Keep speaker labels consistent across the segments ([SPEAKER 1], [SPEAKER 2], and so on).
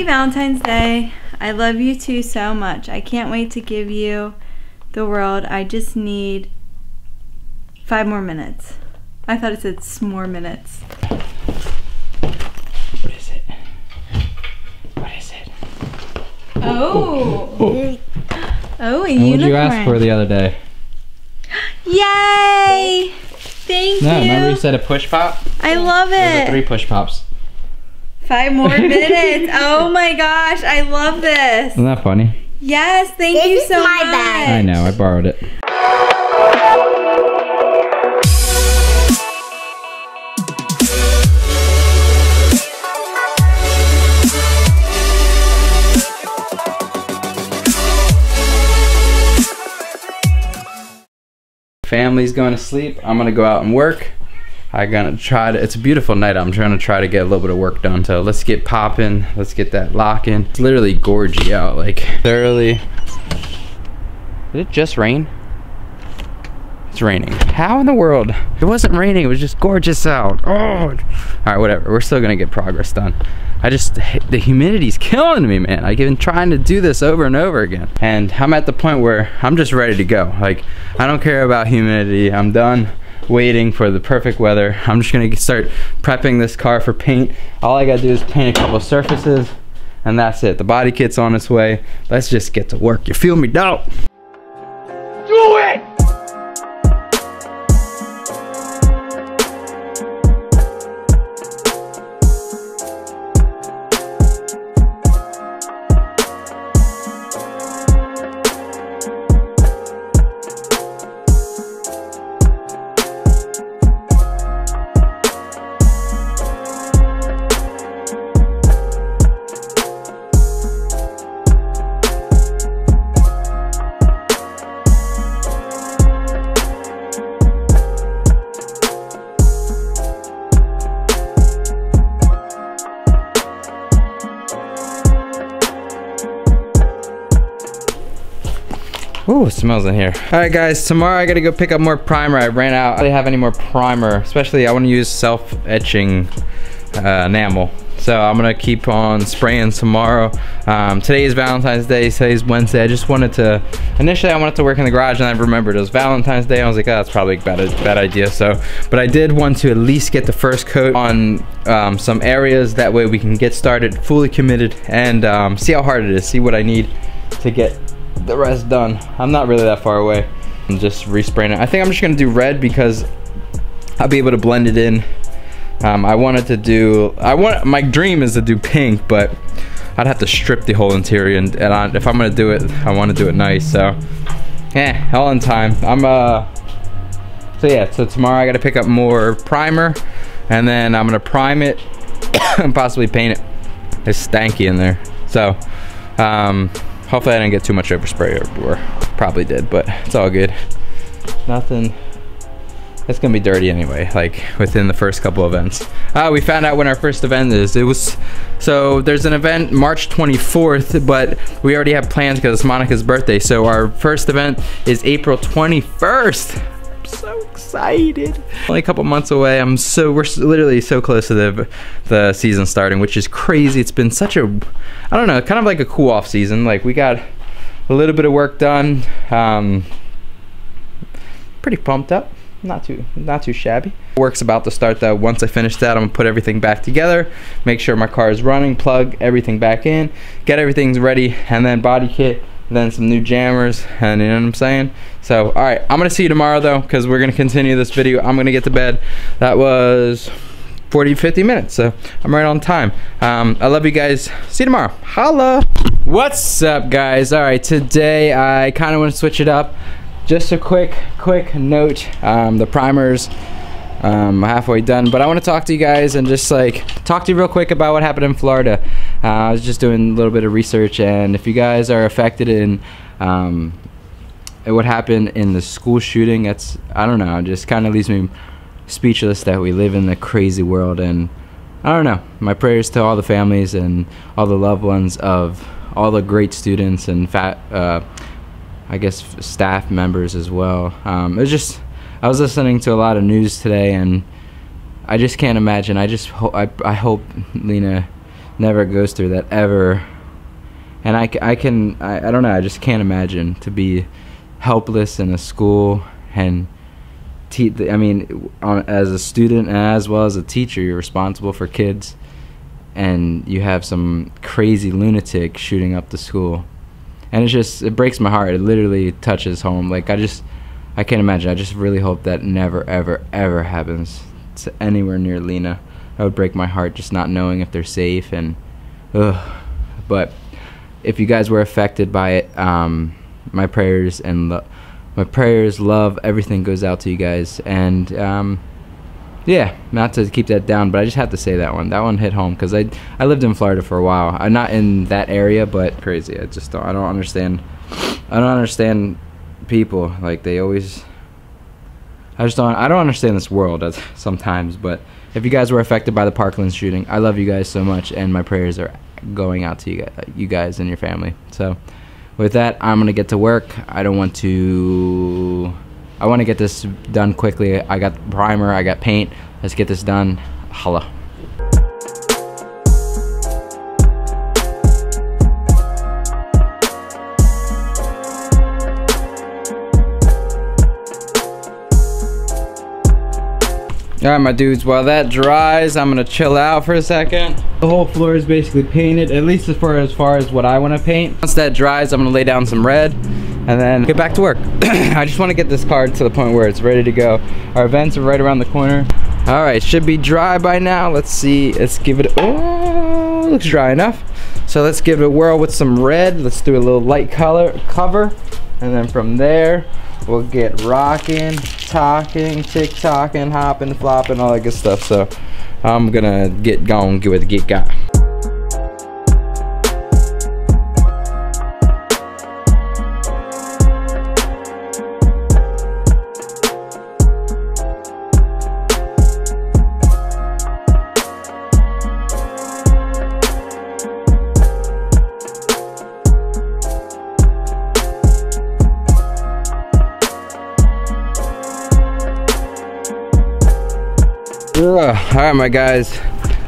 [SPEAKER 1] Happy Valentine's Day. I love you too so much. I can't wait to give you the world. I just need five more minutes. I thought it said more minutes.
[SPEAKER 2] What is it? What is it?
[SPEAKER 1] Oh.
[SPEAKER 2] Oh.
[SPEAKER 1] Oh, a
[SPEAKER 2] What
[SPEAKER 1] unicorn.
[SPEAKER 2] did you ask for the other day?
[SPEAKER 1] Yay! Thank
[SPEAKER 2] No,
[SPEAKER 1] you.
[SPEAKER 2] remember you said a push pop?
[SPEAKER 1] I love
[SPEAKER 2] a three push pops.
[SPEAKER 1] Five more minutes. Oh my gosh, I love this.
[SPEAKER 2] Isn't that funny?
[SPEAKER 1] Yes, thank
[SPEAKER 3] This
[SPEAKER 1] you
[SPEAKER 3] is
[SPEAKER 1] so
[SPEAKER 3] my
[SPEAKER 1] much.
[SPEAKER 3] bag.
[SPEAKER 2] I know, I borrowed it. Family's going to sleep. I'm gonna go out and work. I gonna try to. It's a beautiful night. I'm trying to try to get a little bit of work done. So let's get popping. Let's get that lock in. It's literally gorgy out. Like thoroughly. Did it just rain? It's raining. How in the world? It wasn't raining. It was just gorgeous out. Oh. All right, whatever. We're still gonna get progress done. I just the humidity's killing me, man. I've been trying to do this over and over again, and I'm at the point where I'm just ready to go. Like I don't care about humidity. I'm done waiting for the perfect weather. I'm just gonna start prepping this car for paint. All I gotta do is paint a couple surfaces, and that's it. The body kit's on its way. Let's just get to work. You feel me? No. Ooh, it smells in here. All right, guys, tomorrow I gotta go pick up more primer. I ran out. I don't have any more primer, especially I wanna use self-etching uh, enamel. So I'm gonna keep on spraying tomorrow. Um, today is Valentine's Day, today's Wednesday. I just wanted to, initially I wanted to work in the garage and I remembered it was Valentine's Day. I was like, oh, that's probably a bad, bad idea. So, but I did want to at least get the first coat on um, some areas. That way we can get started, fully committed and um, see how hard it is, see what I need to get the rest done. I'm not really that far away. I'm just respraying it. I think I'm just gonna do red because I'll be able to blend it in. Um, I wanted to do, I want, my dream is to do pink, but I'd have to strip the whole interior and, and I, if I'm gonna do it, I wanna do it nice, so. Eh, all in time. I'm, uh, so yeah, so tomorrow I gotta pick up more primer and then I'm gonna prime it and possibly paint it. It's stanky in there. So, um, hopefully I didn't get too much overspray or, probably did, but it's all good. Nothing, it's gonna be dirty anyway, like within the first couple events. Uh, we found out when our first event is. It was, so there's an event March 24th, but we already have plans because it's Monica's birthday. So our first event is April 21st. I'm so excited. Only a couple months away. I'm so, we're literally so close to the, the season starting, which is crazy. It's been such a, I don't know, kind of like a cool off season. Like we got a little bit of work done. Um, pretty pumped up not too not too shabby work's about to start though once i finish that i'm gonna put everything back together make sure my car is running plug everything back in get everything's ready and then body kit then some new jammers and you know what i'm saying? So all right i'm gonna see you tomorrow though because we're gonna continue this video. I'm gonna get to bed. That was 40 50 minutes so i'm right on time. Um, i love you guys. See you tomorrow. Holla! What's up guys? All right today i kind of want to switch it up. Just a quick quick note um, the primers um, halfway done but i want to talk to you guys and just like talk to you real quick about what happened in florida uh, i was just doing a little bit of research and if you guys are affected in um, what happened in the school shooting that's i don't know just kind of leaves me speechless that we live in a crazy world and i don't know my prayers to all the families and all the loved ones of all the great students and fat uh, I guess staff members as well. Um, it was just I was listening to a lot of news today, and I just can't imagine. I just ho- I, I hope Lena never goes through that ever. And I, I can, I, I don't know, I just can't imagine to be helpless in a school and te- I mean, on, as a student and as well as a teacher, you're responsible for kids, and you have some crazy lunatic shooting up the school, and it just it breaks my heart. It literally touches home. Like I just, I can't imagine. I just really hope that never, ever, ever happens to anywhere near Lena. That would break my heart just not knowing if they're safe and, ugh. But if you guys were affected by it, um, my prayers and. Lo- my prayers, love, everything goes out to you guys. And um, yeah, not to keep that down, but I just have to say that one. That one hit home because I I lived in Florida for a while. I'm not in that area, but crazy. I just don't. I don't understand. I don't understand people like they always. I just don't. I don't understand this world sometimes. But if you guys were affected by the Parkland shooting, I love you guys so much, and my prayers are going out to you guys, you guys and your family. So with that, I'm gonna get to work. I don't want to. I want to get this done quickly. I got primer. I got paint. Let's get this done. Holla. All right, my dudes, while that dries, I'm gonna chill out for a second. The whole floor is basically painted, at least as far as, far as what I wanna paint. Once that dries, I'm gonna lay down some red and then get back to work. I just wanna get this card to the point where it's ready to go. Our events are right around the corner. All right, should be dry by now. Let's see, let's give it, oh, looks dry enough. So let's give it a whirl with some red. Let's do a little light color cover. And then from there, we'll get rocking, talking, tick-tocking, hopping, flopping, all that good stuff. So I'm gonna get going, get with the get got. Ugh. All right, my guys.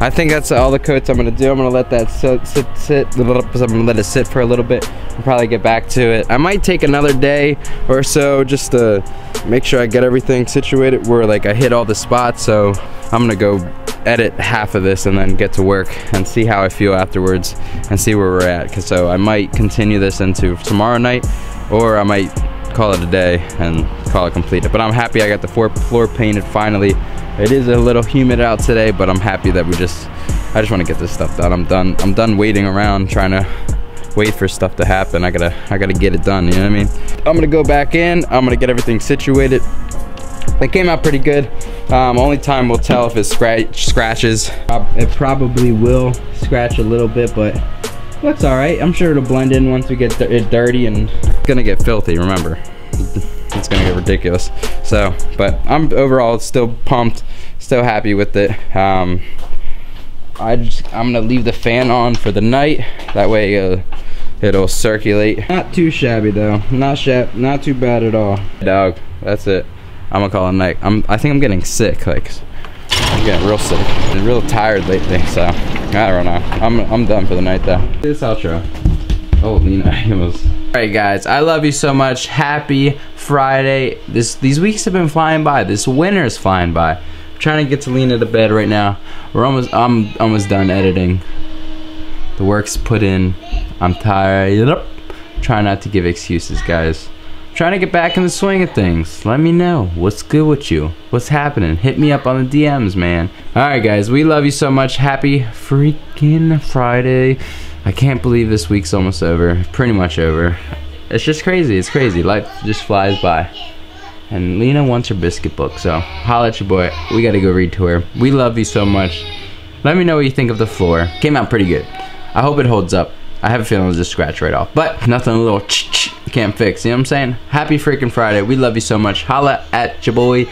[SPEAKER 2] I think that's all the coats I'm gonna do. I'm gonna let that sit, sit, sit. I'm gonna let it sit for a little bit and probably get back to it. I might take another day or so just to make sure I get everything situated where like I hit all the spots. So I'm gonna go edit half of this and then get to work and see how I feel afterwards and see where we're at. Cause so I might continue this into tomorrow night or I might call it a day and call it completed. But I'm happy I got the floor painted finally. It is a little humid out today, but I'm happy that we just, I just want to get this stuff done. I'm done, I'm done waiting around trying to wait for stuff to happen. I gotta, I gotta get it done, you know what I mean? I'm gonna go back in, I'm gonna get everything situated. It came out pretty good. Um, only time will tell if it scratch, scratches. It probably will scratch a little bit, but looks all right. I'm sure it'll blend in once we get it dirty and it's gonna get filthy, remember. It's gonna get ridiculous. So, but I'm overall still pumped, still happy with it. Um, I just, I'm gonna leave the fan on for the night. That way uh, it'll circulate. Not too shabby though. Not shab, not too bad at all. Dog, that's it. I'm gonna call it night. I'm, I think I'm getting sick. Like, I'm getting real sick. I'm real tired lately. So, I don't know. I'm, I'm done for the night though. This outro. Oh, Lena, I almost. All right, guys. I love you so much. Happy Friday. This these weeks have been flying by. This winter is flying by. I'm trying to get to Lena to bed right now. We're almost. I'm almost done editing. The work's put in. I'm tired. Try not to give excuses, guys. trying to get back in the swing of things. Let me know what's good with you. What's happening? Hit me up on the DMs, man. All right, guys. We love you so much. Happy freaking Friday. I can't believe this week's almost over. Pretty much over. It's just crazy. It's crazy. Life just flies by. And Lena wants her biscuit book, so holla at your boy. We gotta go read to her. We love you so much. Let me know what you think of the floor. Came out pretty good. I hope it holds up. I have a feeling it'll just scratch right off. But nothing a little ch ch can't fix. You know what I'm saying? Happy freaking Friday. We love you so much. Holla at your boy.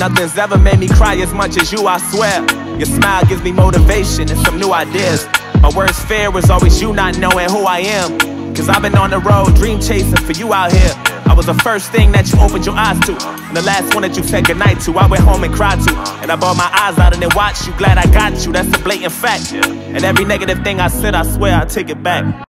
[SPEAKER 3] Nothing's ever made me cry as much as you, I swear. Your smile gives me motivation and some new ideas. My worst fear was always you not knowing who I am. Cause I've been on the road, dream chasing for you out here. I was the first thing that you opened your eyes to, and the last one that you said goodnight to. I went home and cried to, and I bawled my eyes out and then watched you. Glad I got you, that's a blatant fact. And every negative thing I said, I swear I take it back.